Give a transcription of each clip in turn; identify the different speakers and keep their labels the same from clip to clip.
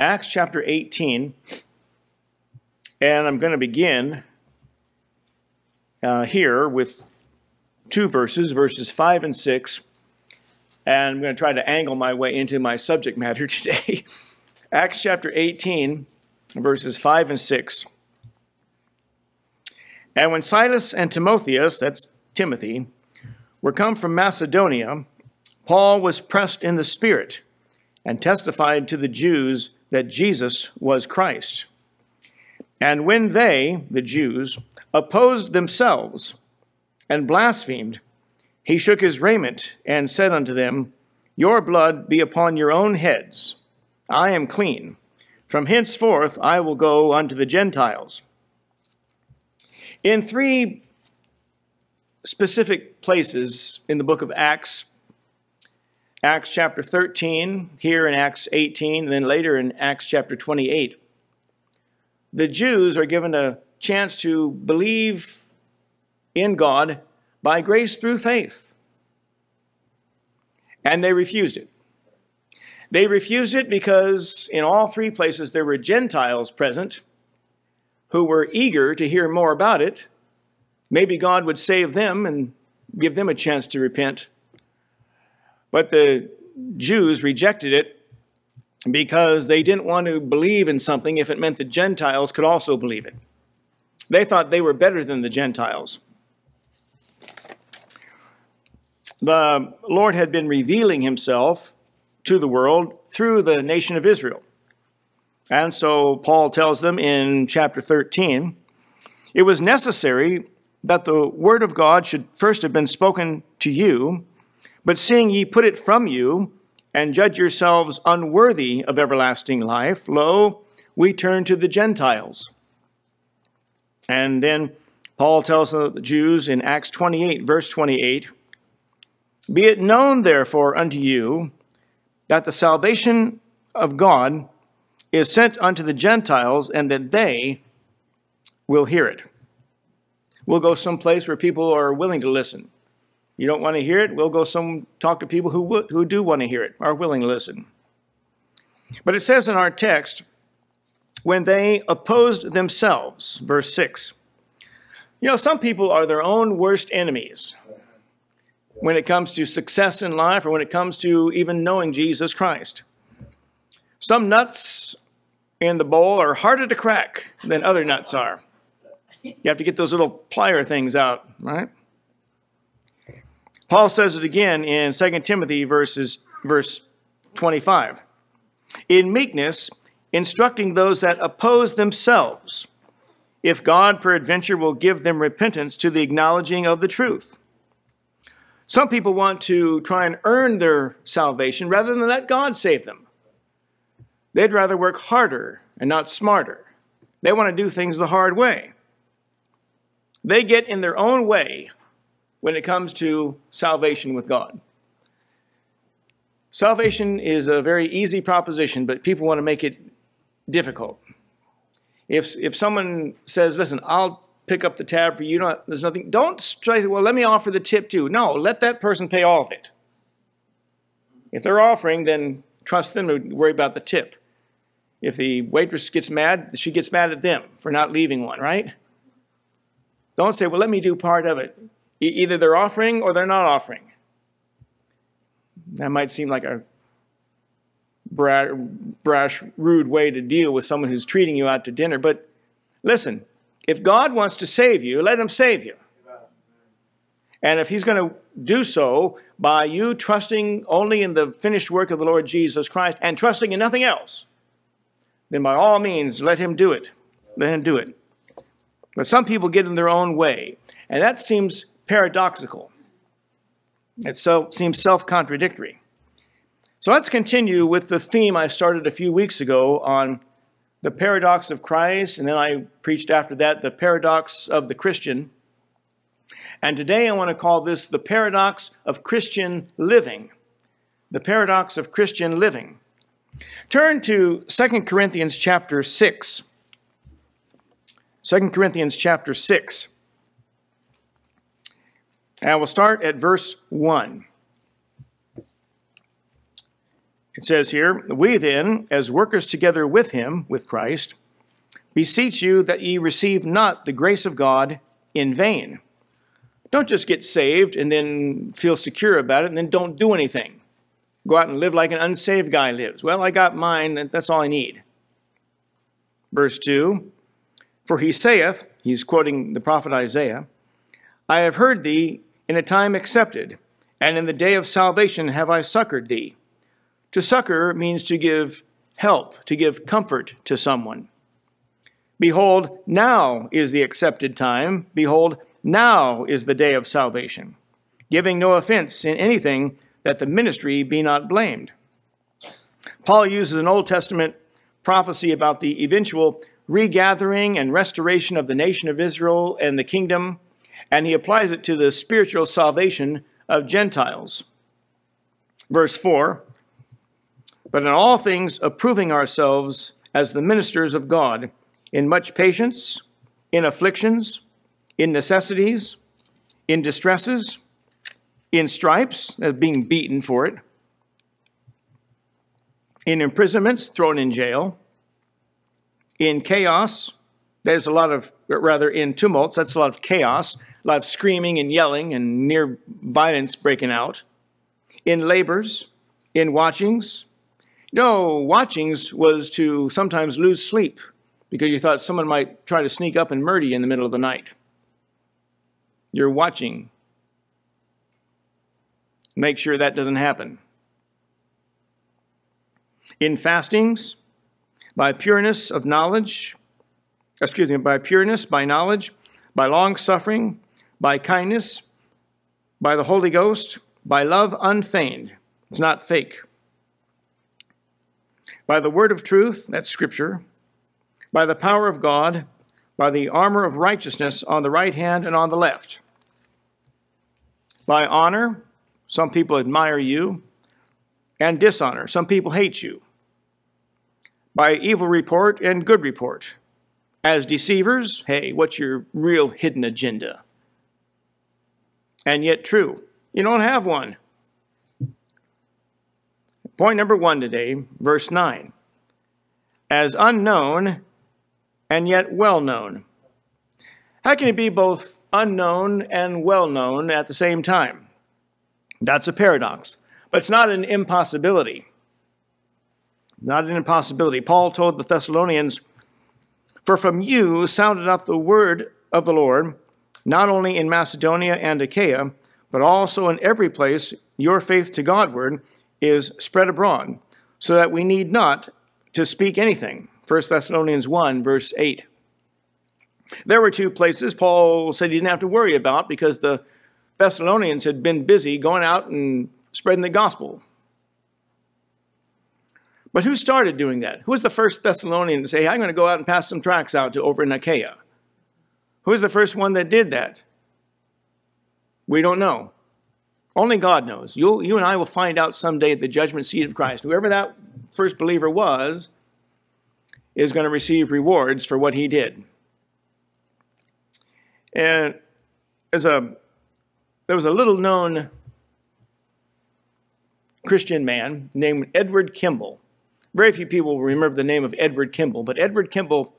Speaker 1: Acts chapter 18, and I'm going to begin uh, here with two verses, verses 5 and 6. And I'm going to try to angle my way into my subject matter today. Acts chapter 18, verses 5 and 6. And when Silas and Timotheus, that's Timothy, were come from Macedonia, Paul was pressed in the Spirit and testified to the Jews that Jesus was Christ. And when they, the Jews, opposed themselves and blasphemed, he shook his raiment and said unto them, Your blood be upon your own heads. I am clean. From henceforth I will go unto the Gentiles. In three specific places in the book of Acts, Acts chapter 13, here in Acts 18, and then later in Acts chapter 28, the Jews are given a chance to believe in God by grace through faith. And they refused it. They refused it because in all three places there were Gentiles present who were eager to hear more about it. Maybe God would save them and give them a chance to repent. But the Jews rejected it because they didn't want to believe in something if it meant the Gentiles could also believe it. They thought they were better than the Gentiles. The Lord had been revealing himself to the world through the nation of Israel. And so Paul tells them in chapter 13 it was necessary that the word of God should first have been spoken to you, but seeing ye put it from you, and judge yourselves unworthy of everlasting life, lo, we turn to the Gentiles. And then Paul tells the Jews in Acts 28, verse 28 Be it known, therefore, unto you that the salvation of God is sent unto the Gentiles, and that they will hear it. We'll go someplace where people are willing to listen. You don't want to hear it? We'll go some talk to people who, who do want to hear it, are willing to listen. But it says in our text, when they opposed themselves, verse 6. You know, some people are their own worst enemies when it comes to success in life or when it comes to even knowing Jesus Christ. Some nuts in the bowl are harder to crack than other nuts are. You have to get those little plier things out, right? Paul says it again in 2 Timothy verses, verse 25. In meekness, instructing those that oppose themselves, if God peradventure will give them repentance to the acknowledging of the truth. Some people want to try and earn their salvation rather than let God save them. They'd rather work harder and not smarter. They want to do things the hard way. They get in their own way when it comes to salvation with God. Salvation is a very easy proposition, but people want to make it difficult. If, if someone says, listen, I'll pick up the tab for you, don't, there's nothing, don't say, well, let me offer the tip too. No, let that person pay all of it. If they're offering, then trust them to worry about the tip. If the waitress gets mad, she gets mad at them for not leaving one, right? Don't say, well, let me do part of it. Either they're offering or they're not offering. That might seem like a brash, rude way to deal with someone who's treating you out to dinner, but listen, if God wants to save you, let him save you. And if he's going to do so by you trusting only in the finished work of the Lord Jesus Christ and trusting in nothing else, then by all means, let him do it. Let him do it. But some people get in their own way, and that seems paradoxical. It so seems self-contradictory. So let's continue with the theme I started a few weeks ago on the paradox of Christ, and then I preached after that the paradox of the Christian. And today I want to call this the paradox of Christian living. The paradox of Christian living. Turn to 2 Corinthians chapter 6. 2 Corinthians chapter 6. And we'll start at verse 1. It says here, We then, as workers together with him, with Christ, beseech you that ye receive not the grace of God in vain. Don't just get saved and then feel secure about it and then don't do anything. Go out and live like an unsaved guy lives. Well, I got mine, that's all I need. Verse 2 For he saith, he's quoting the prophet Isaiah, I have heard thee in a time accepted, and in the day of salvation have I succored thee. To succor means to give help, to give comfort to someone. Behold, now is the accepted time. Behold, now is the day of salvation, giving no offense in anything that the ministry be not blamed. Paul uses an Old Testament prophecy about the eventual regathering and restoration of the nation of Israel and the kingdom, and he applies it to the spiritual salvation of Gentiles. Verse 4 But in all things approving ourselves as the ministers of God, in much patience, in afflictions, in necessities, in distresses, in stripes, as being beaten for it, in imprisonments, thrown in jail, in chaos, there's a lot of, rather, in tumults, that's a lot of chaos, a lot of screaming and yelling and near violence breaking out, in labors, in watchings. no, watchings was to sometimes lose sleep because you thought someone might try to sneak up and murder you in the middle of the night. You're watching. Make sure that doesn't happen. In fastings, by pureness of knowledge, excuse me, by pureness, by knowledge, by long suffering, by kindness, by the Holy Ghost, by love unfeigned. It's not fake. By the word of truth, that's scripture, by the power of God, by the armor of righteousness on the right hand and on the left. By honor, some people admire you, and dishonor, some people hate you by evil report and good report. As deceivers, hey, what's your real hidden agenda? And yet true. You don't have one. Point number one today, verse 9. As unknown and yet well known. How can it be both unknown and well known at the same time? That's a paradox, but it's not an impossibility not an impossibility. Paul told the Thessalonians, For from you sounded out the word of the Lord, not only in Macedonia and Achaia, but also in every place your faith to Godward is spread abroad, so that we need not to speak anything. 1 Thessalonians 1, verse 8. There were two places Paul said he didn't have to worry about because the Thessalonians had been busy going out and spreading the gospel, but who started doing that? Who was the first Thessalonian to say, hey, I'm going to go out and pass some tracts out to over in Achaia? Who was the first one that did that? We don't know. Only God knows. You'll, you and I will find out someday at the judgment seat of Christ. Whoever that first believer was is going to receive rewards for what he did. And as a, there was a little known Christian man named Edward Kimball. Very few people remember the name of Edward Kimball, but Edward Kimball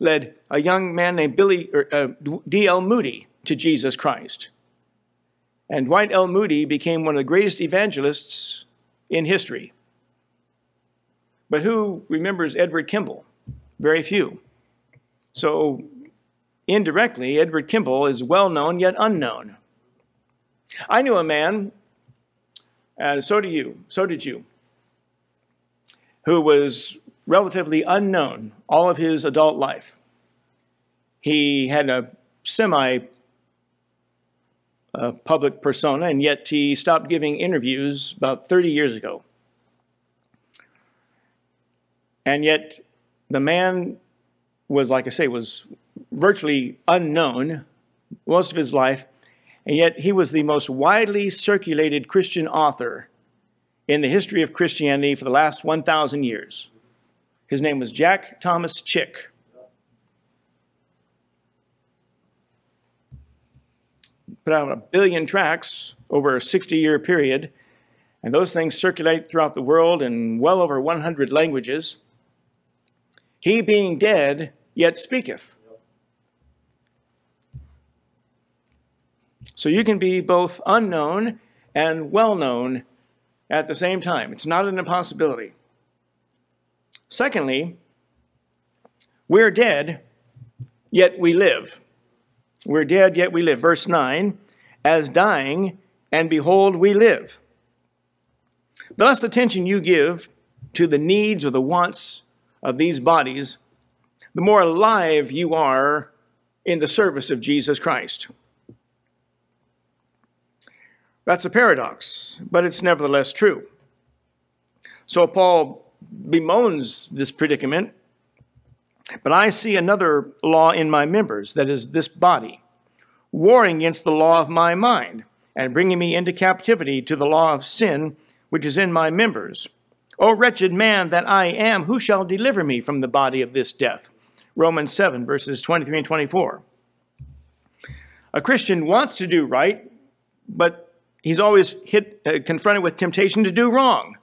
Speaker 1: led a young man named Billy uh, D.L. Moody to Jesus Christ. And Dwight L. Moody became one of the greatest evangelists in history. But who remembers Edward Kimball? Very few. So, indirectly, Edward Kimball is well known yet unknown. I knew a man, and so do you, so did you, who was relatively unknown all of his adult life. He had a semi uh, public persona, and yet he stopped giving interviews about 30 years ago. And yet, the man was, like I say, was virtually unknown most of his life, and yet he was the most widely circulated Christian author in the history of Christianity for the last 1,000 years. His name was Jack Thomas Chick. Put out a billion tracks over a 60 year period, And those things circulate throughout the world in well over 100 languages. He being dead, yet speaketh. So you can be both unknown and well known at the same time. It's not an impossibility. Secondly, we're dead, yet we live. We're dead, yet we live. Verse 9, as dying, and behold, we live. Thus, attention you give to the needs or the wants of these bodies, the more alive you are in the service of Jesus Christ. That's a paradox, but it's nevertheless true. So Paul bemoans this predicament, but I see another law in my members, that is, this body, warring against the law of my mind and bringing me into captivity to the law of sin which is in my members. O wretched man that I am, who shall deliver me from the body of this death? Romans 7, verses 23 and 24. A Christian wants to do right, but he's always hit, uh, confronted with temptation to do wrong.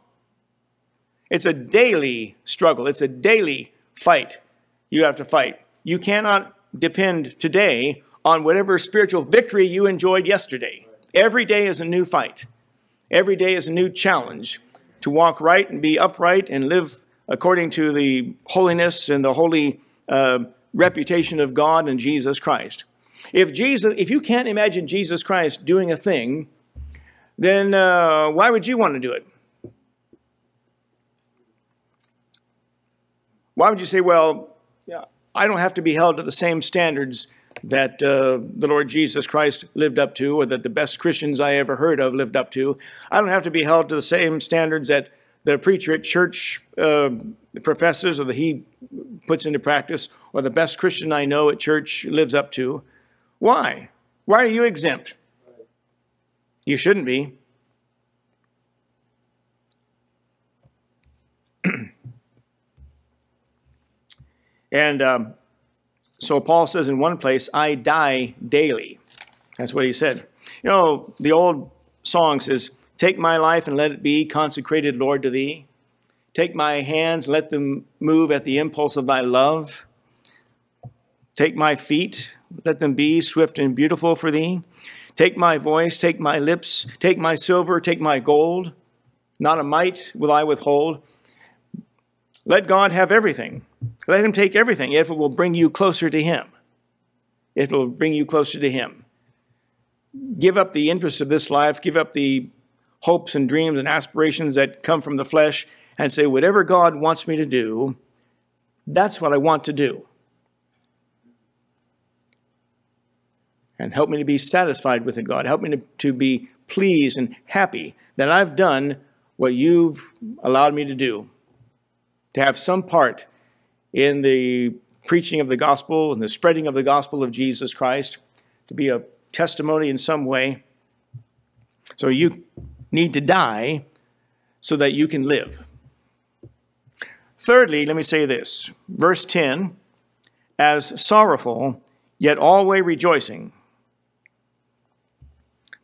Speaker 1: It's a daily struggle, it's a daily fight you have to fight. You cannot depend today on whatever spiritual victory you enjoyed yesterday. Every day is a new fight. Every day is a new challenge to walk right and be upright and live according to the holiness and the holy uh, reputation of God and Jesus Christ. If Jesus, if you can't imagine Jesus Christ doing a thing, then uh, why would you want to do it? Why would you say, well, I don't have to be held to the same standards that uh, the Lord Jesus Christ lived up to, or that the best Christians I ever heard of lived up to. I don't have to be held to the same standards that the preacher at church uh, professes or that he puts into practice, or the best Christian I know at church lives up to. Why? Why are you exempt? You shouldn't be. and um, so Paul says in one place, I die daily. That's what he said. You know, the old song says, Take my life and let it be consecrated, Lord, to thee. Take my hands, let them move at the impulse of thy love. Take my feet, let them be swift and beautiful for thee. Take my voice, take my lips, take my silver, take my gold. Not a mite will I withhold. Let God have everything. Let him take everything if it will bring you closer to him. If It will bring you closer to him. Give up the interests of this life, give up the hopes and dreams and aspirations that come from the flesh, and say, whatever God wants me to do, that's what I want to do. And help me to be satisfied with it, God. Help me to, to be pleased and happy that I've done what you've allowed me to do to have some part in the preaching of the gospel and the spreading of the gospel of Jesus Christ, to be a testimony in some way. So you need to die so that you can live. Thirdly, let me say this verse 10 as sorrowful, yet always rejoicing.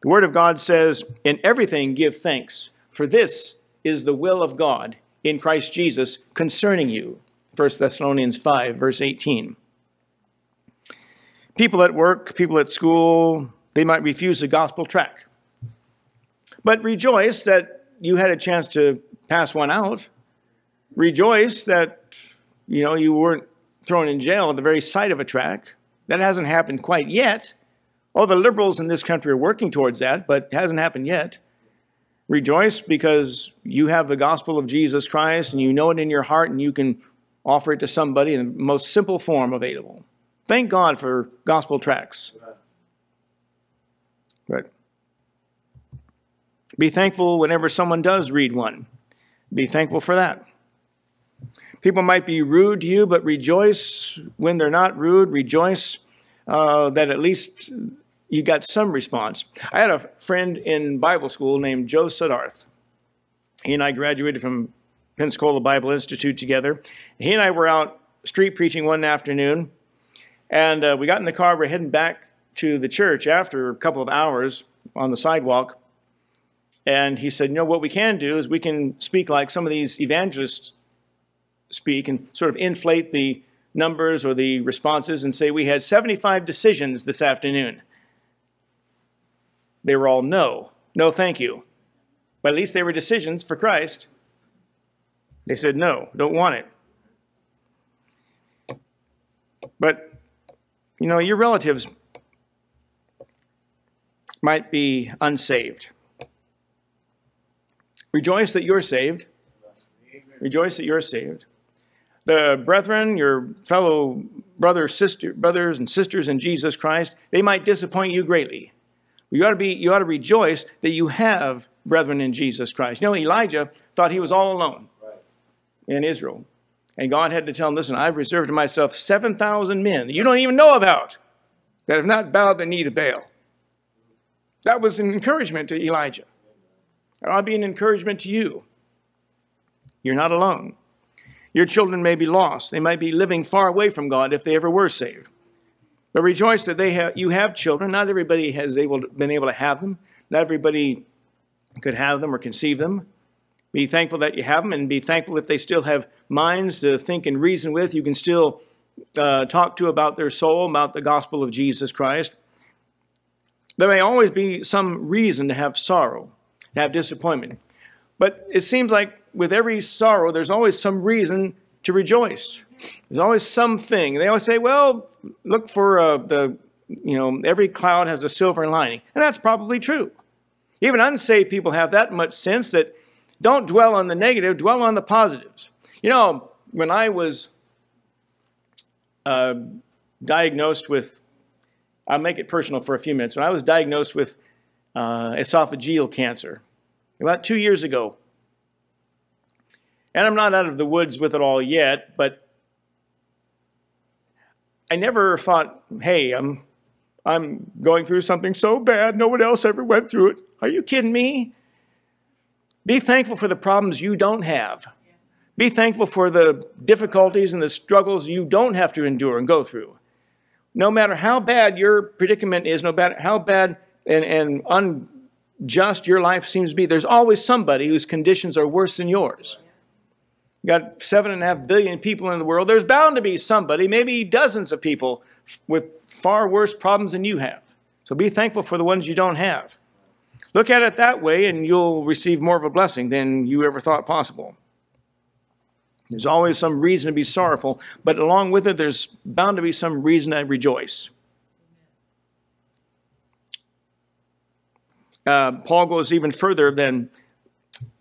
Speaker 1: The Word of God says, In everything give thanks, for this is the will of God in Christ Jesus concerning you. 1 Thessalonians 5, verse 18. People at work, people at school, they might refuse a gospel track. But rejoice that you had a chance to pass one out. Rejoice that you know you weren't thrown in jail at the very sight of a track. That hasn't happened quite yet. All the liberals in this country are working towards that, but it hasn't happened yet. Rejoice because you have the gospel of Jesus Christ and you know it in your heart and you can offer it to somebody in the most simple form available. Thank God for gospel tracts. But be thankful whenever someone does read one. Be thankful for that. People might be rude to you, but rejoice when they're not rude. Rejoice uh, that at least you got some response. I had a friend in Bible school named Joe Sudarth. He and I graduated from Pensacola Bible Institute together. He and I were out street preaching one afternoon, and uh, we got in the car. We're heading back to the church after a couple of hours on the sidewalk. And he said, you know, what we can do is we can speak like some of these evangelists speak and sort of inflate the numbers or the responses and say we had 75 decisions this afternoon. They were all no, no thank you. But at least they were decisions for Christ. They said no, don't want it. But, you know, your relatives might be unsaved. Rejoice that you're saved. Rejoice that you're saved. The brethren, your fellow brothers, sister, brothers and sisters in Jesus Christ, they might disappoint you greatly. You ought to be, you ought to rejoice that you have brethren in Jesus Christ. You know, Elijah thought he was all alone in Israel. And God had to tell him, listen, I've reserved to myself 7,000 men you don't even know about that have not bowed the knee to Baal. That was an encouragement to Elijah. It ought to be an encouragement to you. You're not alone. Your children may be lost. They might be living far away from God if they ever were saved. But rejoice that they have, you have children. Not everybody has able to, been able to have them. Not everybody could have them or conceive them. Be thankful that you have them and be thankful if they still have minds to think and reason with. You can still uh, talk to about their soul, about the gospel of Jesus Christ. There may always be some reason to have sorrow to have disappointment. But it seems like with every sorrow, there's always some reason to rejoice. There's always something. They always say, well, look for uh, the, you know, every cloud has a silver lining. And that's probably true. Even unsaved people have that much sense that don't dwell on the negative, dwell on the positives. You know, when I was uh, diagnosed with, I'll make it personal for a few minutes. When I was diagnosed with uh, esophageal cancer about two years ago. And I'm not out of the woods with it all yet, but I never thought, hey, I'm, I'm going through something so bad, no one else ever went through it. Are you kidding me? Be thankful for the problems you don't have. Be thankful for the difficulties and the struggles you don't have to endure and go through. No matter how bad your predicament is, no matter how bad and, and unjust your life seems to be, there's always somebody whose conditions are worse than yours. You got seven and a half billion people in the world. There's bound to be somebody, maybe dozens of people, with far worse problems than you have. So be thankful for the ones you don't have. Look at it that way, and you'll receive more of a blessing than you ever thought possible. There's always some reason to be sorrowful, but along with it, there's bound to be some reason to rejoice. uh, Paul goes even further than,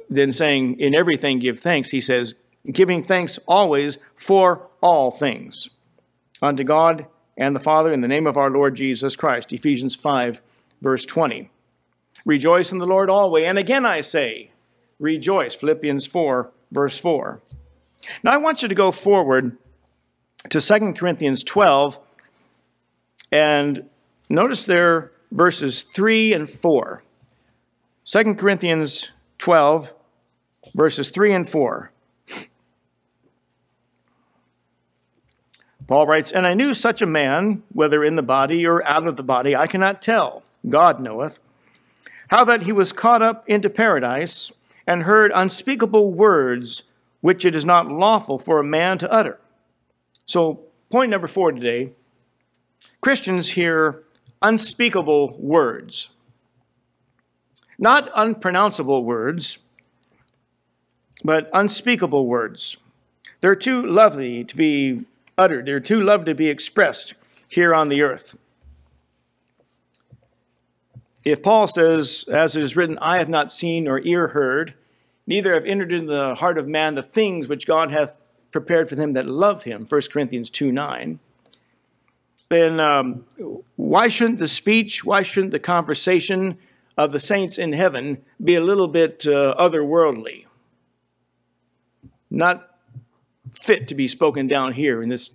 Speaker 1: than saying, in everything give thanks. He says, giving thanks always for all things unto God and the Father in the name of our Lord Jesus Christ. Ephesians 5, verse 20. Rejoice in the Lord always. And again I say, rejoice. Philippians 4, verse 4. Now I want you to go forward to 2 Corinthians 12 and notice there verses 3 and 4. 2 Corinthians 12, verses 3 and 4. Paul writes, And I knew such a man, whether in the body or out of the body, I cannot tell, God knoweth, how that he was caught up into paradise and heard unspeakable words which it is not lawful for a man to utter. So, point number four today Christians hear unspeakable words. Not unpronounceable words, but unspeakable words. They're too lovely to be uttered, they're too lovely to be expressed here on the earth. If Paul says, as it is written, I have not seen nor ear heard, neither have entered into the heart of man the things which God hath prepared for them that love him, 1 Corinthians 2 9, then um, why shouldn't the speech, why shouldn't the conversation, of the saints in heaven be a little bit uh, otherworldly, not fit to be spoken down here in this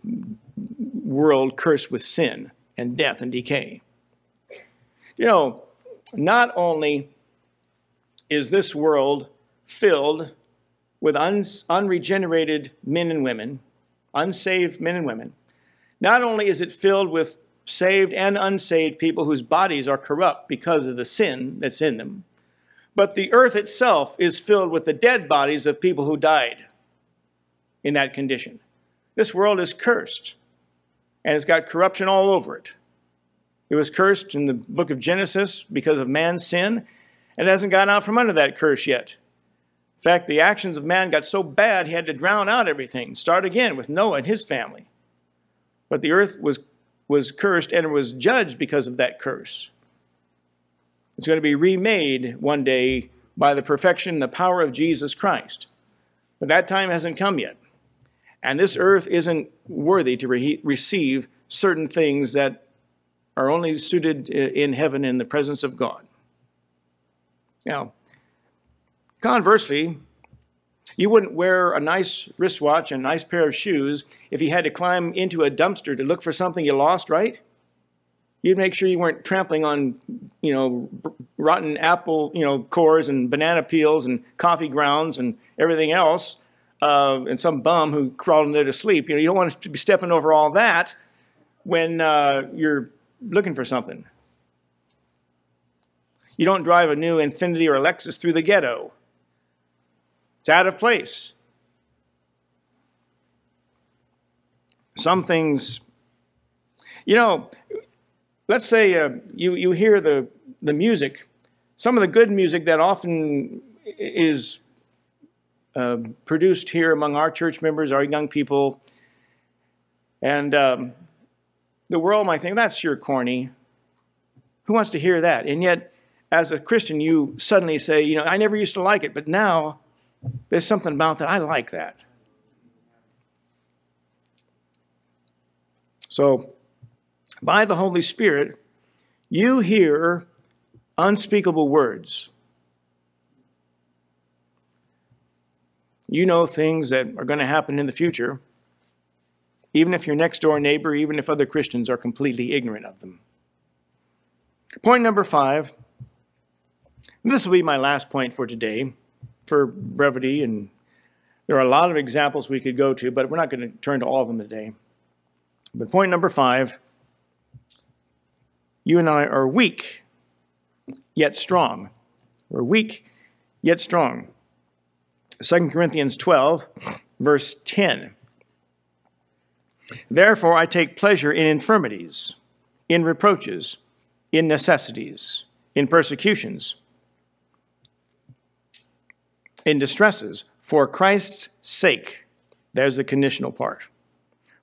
Speaker 1: world cursed with sin and death and decay. You know, not only is this world filled with un unregenerated men and women, unsaved men and women, not only is it filled with saved and unsaved people whose bodies are corrupt because of the sin that's in them. But the earth itself is filled with the dead bodies of people who died in that condition. This world is cursed, and it's got corruption all over it. It was cursed in the book of Genesis because of man's sin, and it hasn't gotten out from under that curse yet. In fact, the actions of man got so bad he had to drown out everything, start again with Noah and his family. But the earth was, was cursed and was judged because of that curse. It's going to be remade one day by the perfection and the power of Jesus Christ. But that time hasn't come yet. And this earth isn't worthy to re- receive certain things that are only suited in heaven in the presence of God. Now, conversely, you wouldn't wear a nice wristwatch and a nice pair of shoes if you had to climb into a dumpster to look for something you lost, right? You'd make sure you weren't trampling on, you know, rotten apple, you know, cores and banana peels and coffee grounds and everything else, uh, and some bum who crawled in there to sleep. You know, you don't want to be stepping over all that when uh, you're looking for something. You don't drive a new Infiniti or a Lexus through the ghetto. It's out of place. Some things, you know, let's say uh, you, you hear the, the music, some of the good music that often is uh, produced here among our church members, our young people, and um, the world might think that's sure corny. Who wants to hear that? And yet, as a Christian, you suddenly say, you know, I never used to like it, but now there's something about that. I like that. So, by the Holy Spirit, you hear unspeakable words. You know things that are going to happen in the future even if your next door neighbor, even if other Christians are completely ignorant of them. Point number five, this will be my last point for today, for brevity, and there are a lot of examples we could go to, but we're not going to turn to all of them today. But point number five, you and I are weak, yet strong. We're weak, yet strong. 2 Corinthians 12, verse 10. Therefore, I take pleasure in infirmities, in reproaches, in necessities, in persecutions, in distresses, for Christ's sake. There's the conditional part.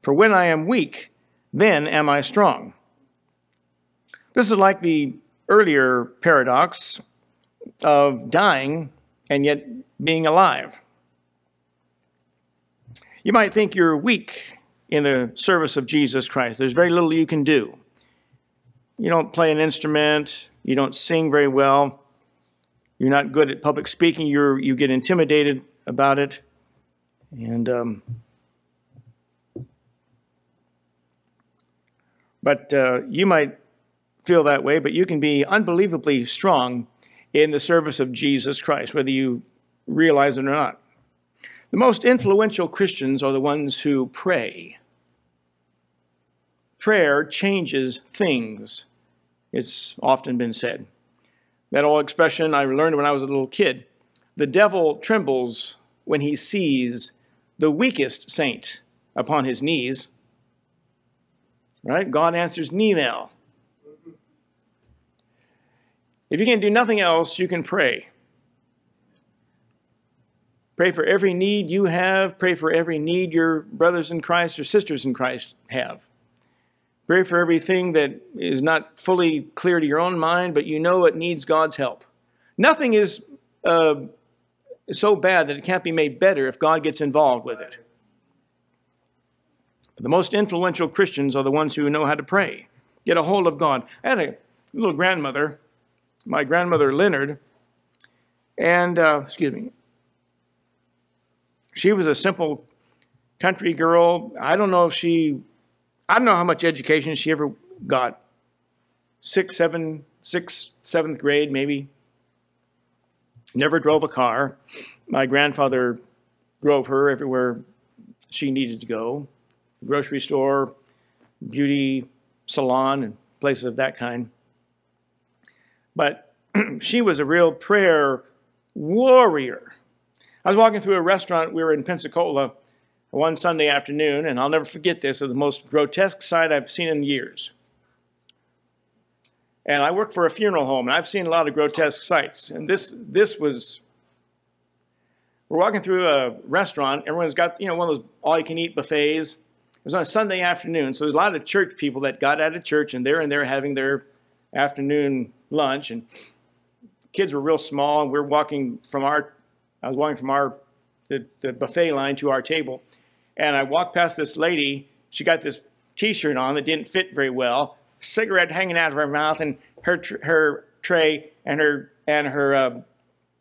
Speaker 1: For when I am weak, then am I strong. This is like the earlier paradox of dying and yet being alive. You might think you're weak in the service of Jesus Christ. There's very little you can do. You don't play an instrument, you don't sing very well, you're not good at public speaking, you're, you get intimidated about it. And, um, but uh, you might feel that way, but you can be unbelievably strong in the service of Jesus Christ, whether you realize it or not. The most influential Christians are the ones who pray prayer changes things, it's often been said. That old expression I learned when I was a little kid the devil trembles when he sees the weakest saint upon his knees. Right? God answers kneel. If you can do nothing else, you can pray. Pray for every need you have. Pray for every need your brothers in Christ or sisters in Christ have. Pray for everything that is not fully clear to your own mind, but you know it needs God's help. Nothing is uh, so bad that it can't be made better if God gets involved with it. But the most influential Christians are the ones who know how to pray, get a hold of God. I had a little grandmother, my grandmother Leonard, and, uh, excuse me, she was a simple country girl. I don't know if she I don't know how much education she ever got. Six, seven, sixth, seventh grade, maybe. Never drove a car. My grandfather drove her everywhere she needed to go grocery store, beauty salon, and places of that kind. But she was a real prayer warrior. I was walking through a restaurant. We were in Pensacola one Sunday afternoon, and I'll never forget this. Of the most grotesque sight I've seen in years. And I work for a funeral home, and I've seen a lot of grotesque sights. And this this was. We're walking through a restaurant. Everyone's got you know one of those all-you-can-eat buffets. It was on a Sunday afternoon, so there's a lot of church people that got out of church, and they're in there having their afternoon lunch. And kids were real small, and we're walking from our. I was walking from our the, the buffet line to our table, and I walked past this lady. She got this T-shirt on that didn't fit very well, cigarette hanging out of her mouth, and her her tray and her and her uh,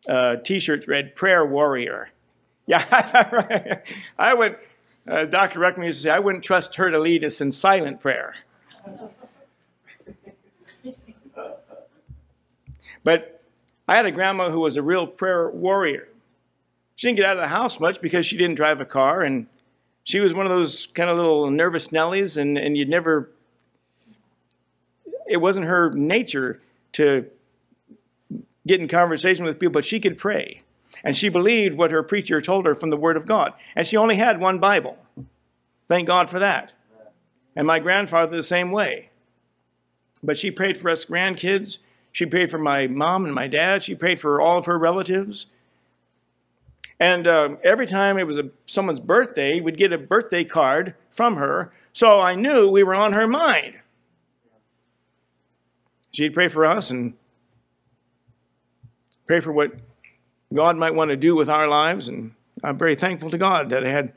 Speaker 1: uh, T-shirt read "Prayer Warrior." Yeah, I went. Uh, Dr. Ruckman used to say, "I wouldn't trust her to lead us in silent prayer." but I had a grandma who was a real prayer warrior. She didn't get out of the house much because she didn't drive a car, and she was one of those kind of little nervous Nellies, and, and you'd never, it wasn't her nature to get in conversation with people, but she could pray. And she believed what her preacher told her from the Word of God. And she only had one Bible. Thank God for that. And my grandfather the same way. But she prayed for us grandkids. She prayed for my mom and my dad. She prayed for all of her relatives. And um, every time it was a, someone's birthday, we'd get a birthday card from her. So I knew we were on her mind. She'd pray for us and pray for what God might want to do with our lives. And I'm very thankful to God that I had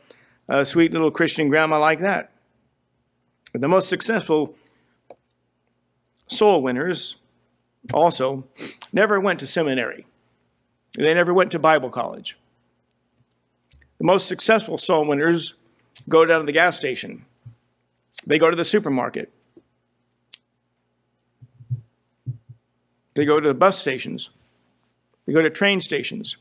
Speaker 1: a sweet little Christian grandma like that. But the most successful soul winners also never went to seminary. They never went to Bible college. The most successful soul winners go down to the gas station. They go to the supermarket. They go to the bus stations. They go to train stations.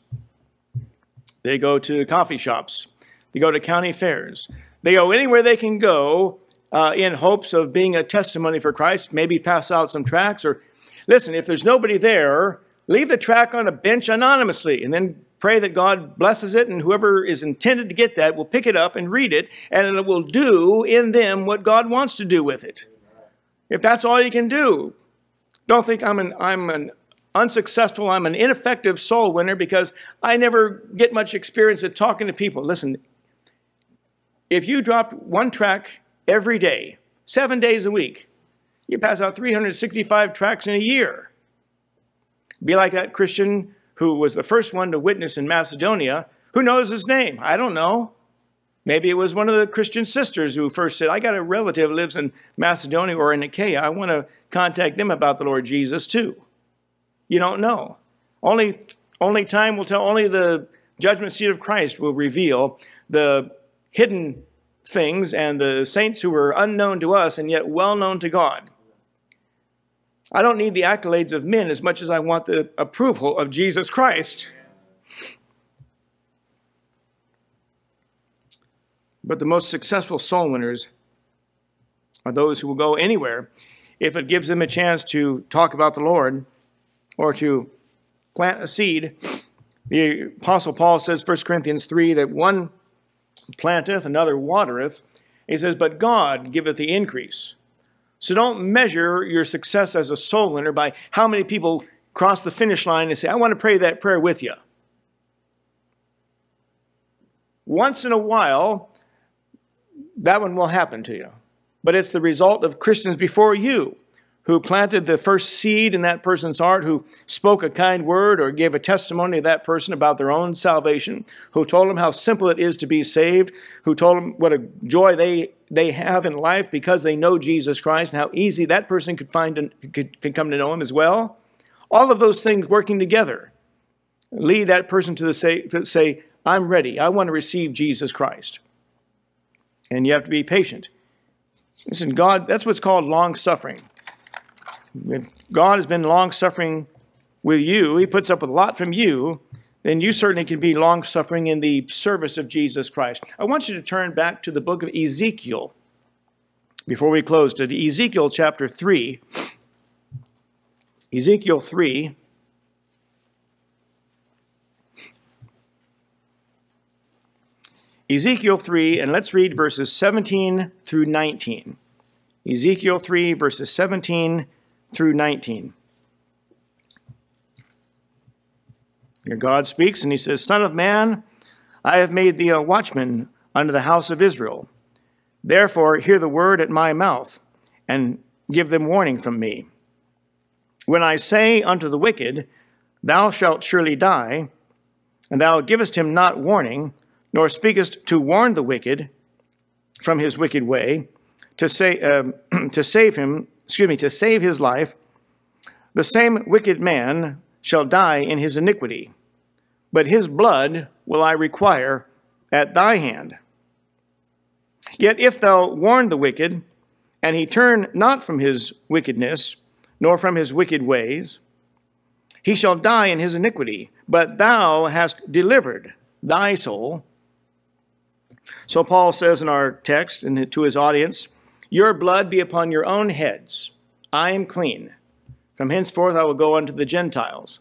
Speaker 1: They go to coffee shops. They go to county fairs. They go anywhere they can go uh, in hopes of being a testimony for Christ, maybe pass out some tracts or listen, if there's nobody there, leave the tract on a bench anonymously and then pray that God blesses it, and whoever is intended to get that will pick it up and read it, and it will do in them what God wants to do with it. If that's all you can do, don't think I'm an, I'm an unsuccessful, I'm an ineffective soul winner because I never get much experience at talking to people. Listen, if you dropped one track every day, seven days a week, you pass out 365 tracks in a year. Be like that Christian who was the first one to witness in Macedonia. Who knows his name? I don't know. Maybe it was one of the Christian sisters who first said, I got a relative who lives in Macedonia or in Achaia. I want to contact them about the Lord Jesus too. You don't know. Only, only time will tell, only the judgment seat of Christ will reveal the hidden things and the saints who were unknown to us and yet well known to God. I don't need the accolades of men as much as I want the approval of Jesus Christ. But the most successful soul winners are those who will go anywhere if it gives them a chance to talk about the Lord or to plant a seed. The Apostle Paul says, 1 Corinthians 3, that one planteth, another watereth. He says, But God giveth the increase. So don't measure your success as a soul winner by how many people cross the finish line and say, I want to pray that prayer with you. Once in a while, that one will happen to you. But it's the result of Christians before you who planted the first seed in that person's heart, who spoke a kind word or gave a testimony to that person about their own salvation, who told them how simple it is to be saved, who told them what a joy they, they have in life because they know Jesus Christ and how easy that person could find and could, could come to know him as well. All of those things working together lead that person to, the say, to say, I'm ready. I want to receive Jesus Christ. And you have to be patient. Listen, God, that's what's called long suffering. If God has been long suffering with you, He puts up with a lot from you, then you certainly can be long suffering in the service of Jesus Christ. I want you to turn back to the book of Ezekiel before we close to Ezekiel chapter 3. Ezekiel 3. Ezekiel 3, and let's read verses 17 through 19. Ezekiel 3, verses 17 through 19. Here God speaks, and he says, Son of man, I have made thee a watchman unto the house of Israel. Therefore, hear the word at my mouth, and give them warning from me. When I say unto the wicked, Thou shalt surely die, and thou givest him not warning, nor speakest to warn the wicked from his wicked way, to, say, uh, to save him, excuse me, to save his life, the same wicked man shall die in his iniquity, but his blood will I require at thy hand. Yet if thou warn the wicked, and he turn not from his wickedness, nor from his wicked ways, he shall die in his iniquity, but thou hast delivered thy soul. So Paul says in our text and to his audience, Your blood be upon your own heads. I am clean. From henceforth I will go unto the Gentiles.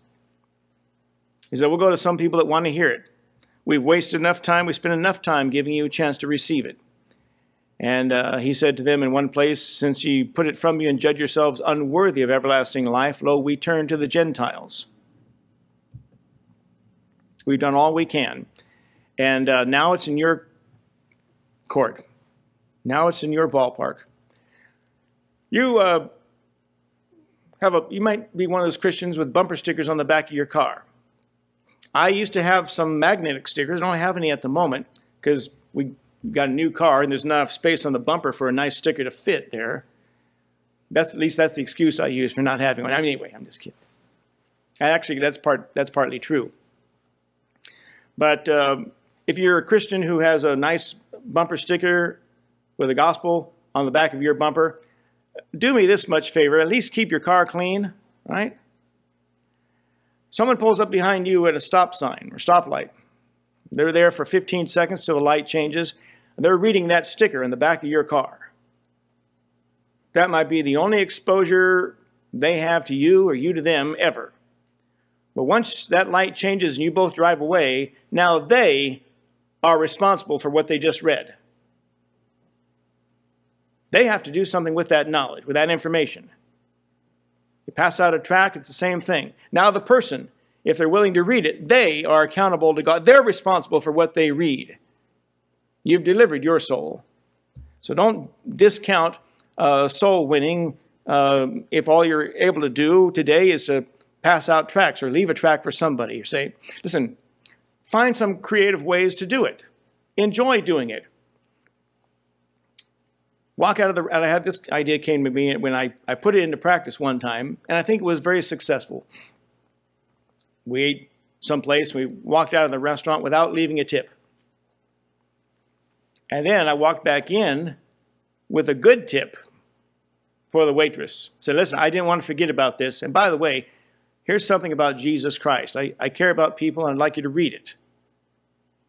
Speaker 1: He said, We'll go to some people that want to hear it. We've wasted enough time, we spent enough time giving you a chance to receive it. And uh, he said to them in one place, Since ye put it from you and judge yourselves unworthy of everlasting life, lo, we turn to the Gentiles. We've done all we can. And uh, now it's in your court. Now it's in your ballpark. You uh, have a, you might be one of those Christians with bumper stickers on the back of your car. I used to have some magnetic stickers. I don't have any at the moment because we got a new car and there's not enough space on the bumper for a nice sticker to fit there. That's at least that's the excuse I use for not having one. I mean, anyway, I'm just kidding. And actually, that's part that's partly true. But um, if you're a Christian who has a nice bumper sticker with the gospel on the back of your bumper, do me this much favor: at least keep your car clean, right? Someone pulls up behind you at a stop sign or stoplight. They're there for 15 seconds till the light changes. And they're reading that sticker in the back of your car. That might be the only exposure they have to you or you to them ever. But once that light changes and you both drive away, now they are responsible for what they just read. They have to do something with that knowledge, with that information. You pass out a track, it's the same thing. Now the person, if they're willing to read it, they are accountable to God. They're responsible for what they read. You've delivered your soul. So don't discount uh, soul winning uh, if all you're able to do today is to pass out tracks or leave a track for somebody. Or say, listen, find some creative ways to do it. Enjoy doing it. Walk out of the, and I had this idea came to me when I, I put it into practice one time, and I think it was very successful. We ate someplace, we walked out of the restaurant without leaving a tip. And then I walked back in with a good tip for the waitress. Said, listen, I didn't want to forget about this. And by the way, here's something about Jesus Christ. I, I care about people and I'd like you to read it.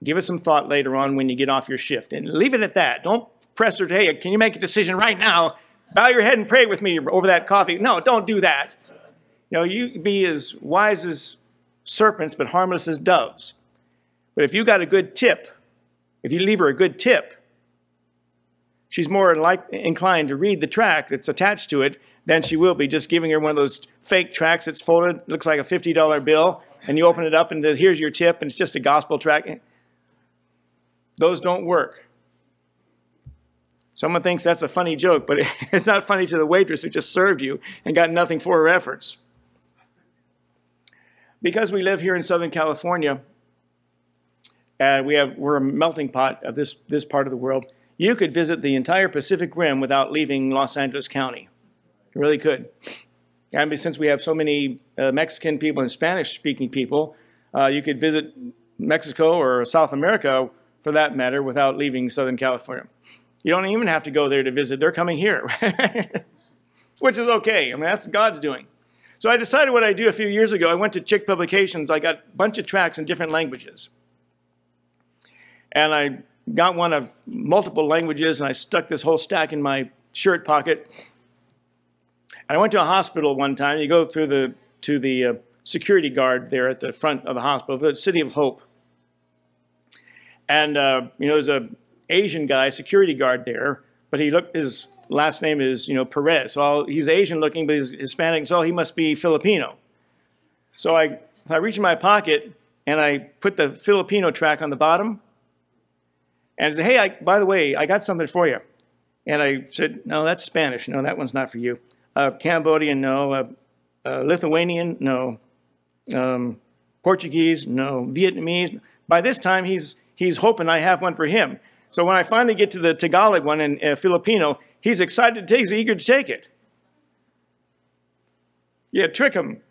Speaker 1: Give it some thought later on when you get off your shift. And leave it at that. Don't press her to, hey, can you make a decision right now? Bow your head and pray with me over that coffee. No, don't do that. You know, you be as wise as serpents, but harmless as doves. But if you got a good tip, if you leave her a good tip, she's more like, inclined to read the track that's attached to it than she will be just giving her one of those fake tracks that's folded, looks like a $50 bill, and you open it up and here's your tip, and it's just a gospel track. Those don't work. Someone thinks that's a funny joke, but it's not funny to the waitress who just served you and got nothing for her efforts. Because we live here in Southern California, and we have we're a melting pot of this this part of the world. You could visit the entire Pacific Rim without leaving Los Angeles County. You really could. And since we have so many uh, Mexican people and Spanish-speaking people, uh, you could visit Mexico or South America, for that matter, without leaving Southern California. You don't even have to go there to visit. They're coming here, which is okay. I mean, that's God's doing. So I decided what I'd do a few years ago. I went to Chick Publications. I got a bunch of tracts in different languages and I got one of multiple languages, and I stuck this whole stack in my shirt pocket. And I went to a hospital one time. You go through the to the uh, security guard there at the front of the hospital, the City of Hope. And, uh, you know, there's a Asian guy, security guard there, but he looked, his last name is, you know, Perez. So he's Asian looking, but he's Hispanic, so he must be Filipino. So I, I reach in my pocket and I put the Filipino track on the bottom. And I said, hey, I, by the way, I got something for you. And I said, no, that's Spanish. No, that one's not for you. Uh, Cambodian, no. Uh, uh, Lithuanian, no. Um, Portuguese, no. Vietnamese. By this time, he's, he's hoping I have one for him. So when I finally get to the Tagalog one in uh, Filipino, he's excited to take, he's eager to take it. Yeah, trick him.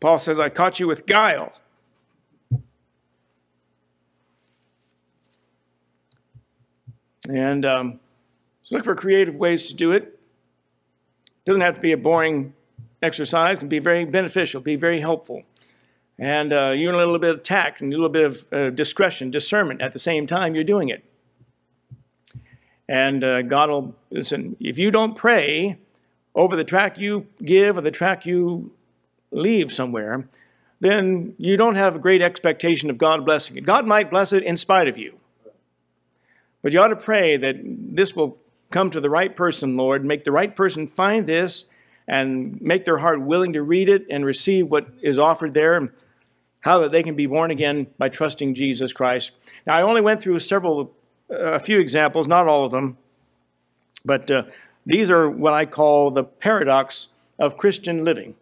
Speaker 1: Paul says, I caught you with guile. And um, so look for creative ways to do it. Doesn't have to be a boring exercise. It can be very beneficial, be very helpful. And uh, you need a little bit of tact and a little bit of uh, discretion, discernment at the same time you're doing it. And uh, God will, listen, if you don't pray over the track you give or the track you leave somewhere, then you don't have a great expectation of God blessing it. God might bless it in spite of you. But you ought to pray that this will come to the right person, Lord, make the right person find this and make their heart willing to read it and receive what is offered there, how that they can be born again by trusting Jesus Christ. Now, I only went through several, a few examples, not all of them, but uh, these are what I call the paradox of Christian living.